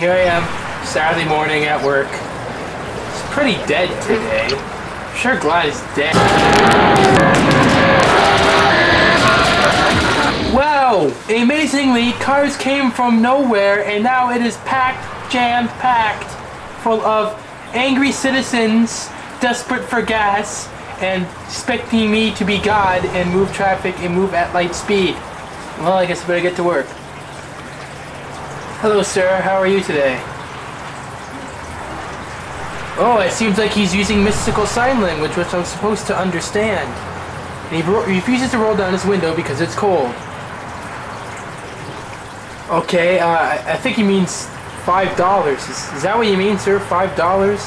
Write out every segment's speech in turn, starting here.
Here I am, Saturday morning at work. It's pretty dead today. I'm sure glad it's dead. Wow! Amazingly, cars came from nowhere and now it is packed, jammed, packed, full of angry citizens desperate for gas and expecting me to be God and move traffic and move at light speed. Well, I guess I better get to work. Hello, sir. How are you today? Oh, it seems like he's using mystical sign language, which I'm supposed to understand. And he refuses to roll down his window because it's cold. Okay, uh, I think he means five dollars. Is, is that what you mean, sir? Five dollars?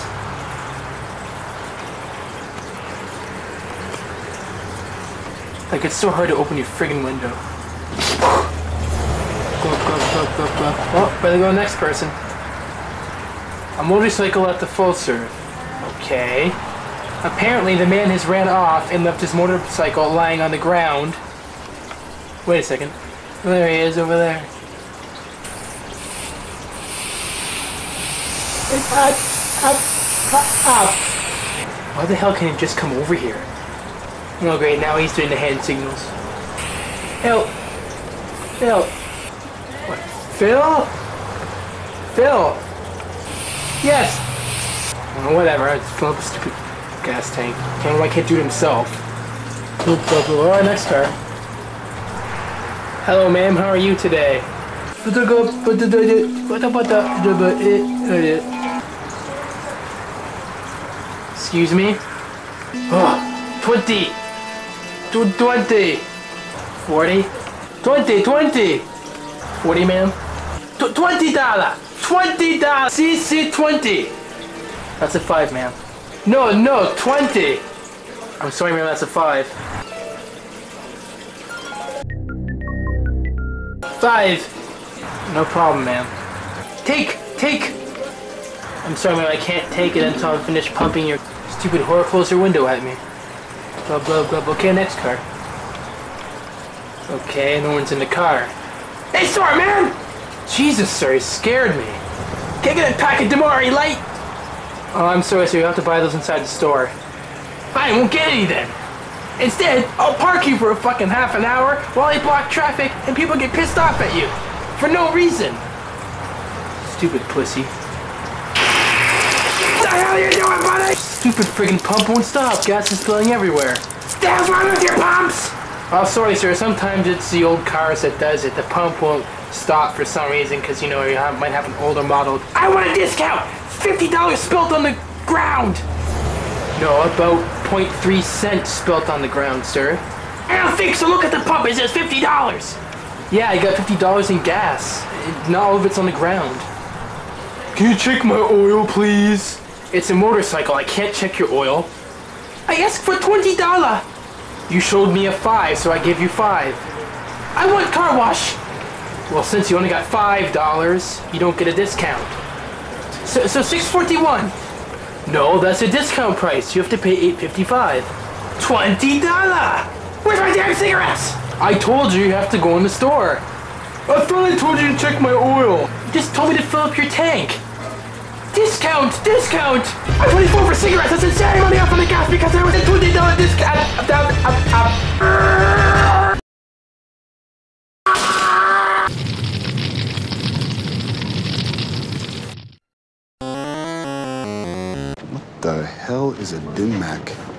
Like it's so hard to open your friggin' window. Go, go, Oh, better go next person. A motorcycle at the full serve. Okay. Apparently the man has ran off and left his motorcycle lying on the ground. Wait a second. There he is over there. Up, up, up, up. Why the hell can he just come over here? Oh great, now he's doing the hand signals. Help! Phil! What? Phil? Phil! Yes! Well, whatever, I just filled up a stupid gas tank. Don't know why I can't do it himself. Alright, next car. Hello, ma'am, how are you today? Excuse me? Oh, 20! 20! 40? 20! 20! What do you mean? Twenty dollar. Twenty dollar. CC twenty. That's a five, ma'am. No, no, twenty. I'm sorry, ma'am. That's a five. Five. No problem, ma'am. Take, take. I'm sorry, ma'am. I can't take it until I'm finished pumping your stupid horticulture window at me. Blub blub blub. Okay, next car. Okay, no one's in the car. Hey, sorry, man! Jesus, sir, he scared me. Can I get a pack of du Maurier Light? Oh, I'm sorry, sir. You have to buy those inside the store. Fine, won't get any then. Instead, I'll park you for a fucking half an hour while I block traffic and people get pissed off at you. For no reason. Stupid pussy. What the hell are you doing, buddy? Stupid friggin' pump won't stop. Gas is spilling everywhere. The hell's wrong with your pumps? Oh, sorry, sir. Sometimes it's the old cars that does it. The pump won't stop for some reason because, you know, you have, might have an older model. I want a discount! $50 spilt on the ground! No, about 0.3 cents spilt on the ground, sir. I don't think so. Look at the pump. It says $50. Yeah, I got $50 in gas. Not all of it's on the ground. Can you check my oil, please? It's a motorcycle. I can't check your oil. I asked for $20. You showed me a 5, so I give you 5. I want car wash. Well, since you only got $5, you don't get a discount. So, so 641. No, that's a discount price. You have to pay $8.55. $20. Where's my damn cigarettes? I told you you have to go in the store. I thought I told you to check my oil. You just told me to fill up your tank. Discount! Discount! I'm 24 for cigarettes. That's insane money off on the gas because I was a $20 The hell is a Dim Mac?